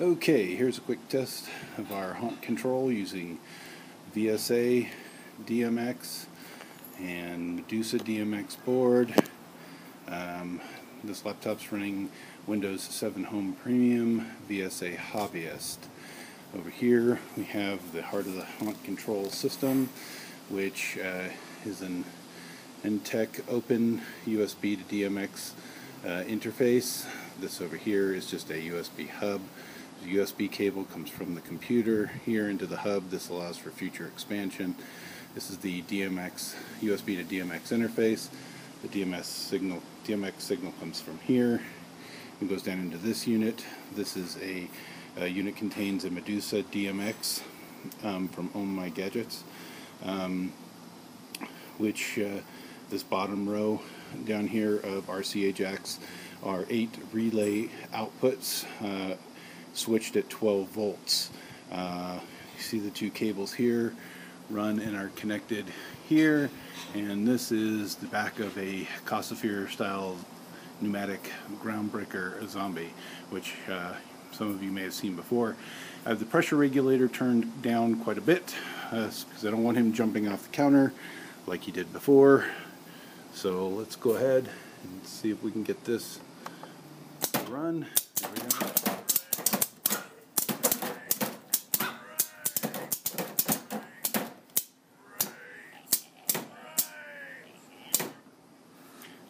Okay, here's a quick test of our haunt control using VSA DMX and Medusa DMX board. Um, this laptop's running Windows 7 Home Premium VSA Hobbyist. Over here we have the heart of the haunt control system which uh, is an Enttec open USB to DMX uh, interface. This over here is just a USB hub the USB cable comes from the computer here into the hub. This allows for future expansion. This is the DMX USB to DMX interface. The DMS signal DMX signal comes from here and goes down into this unit. This is a, a unit contains a Medusa DMX um, from Own My Gadgets, um, which uh, this bottom row down here of RCA jacks are eight relay outputs. Uh, switched at 12 volts. Uh, you see the two cables here run and are connected here and this is the back of a Costosphere style pneumatic groundbreaker zombie which uh, some of you may have seen before. I have the pressure regulator turned down quite a bit because uh, I don't want him jumping off the counter like he did before. So let's go ahead and see if we can get this run.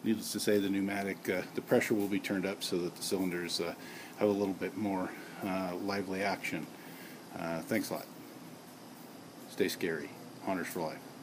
Needless to say, the pneumatic, uh, the pressure will be turned up so that the cylinders uh, have a little bit more uh, lively action. Uh, thanks a lot. Stay scary. Haunters for life.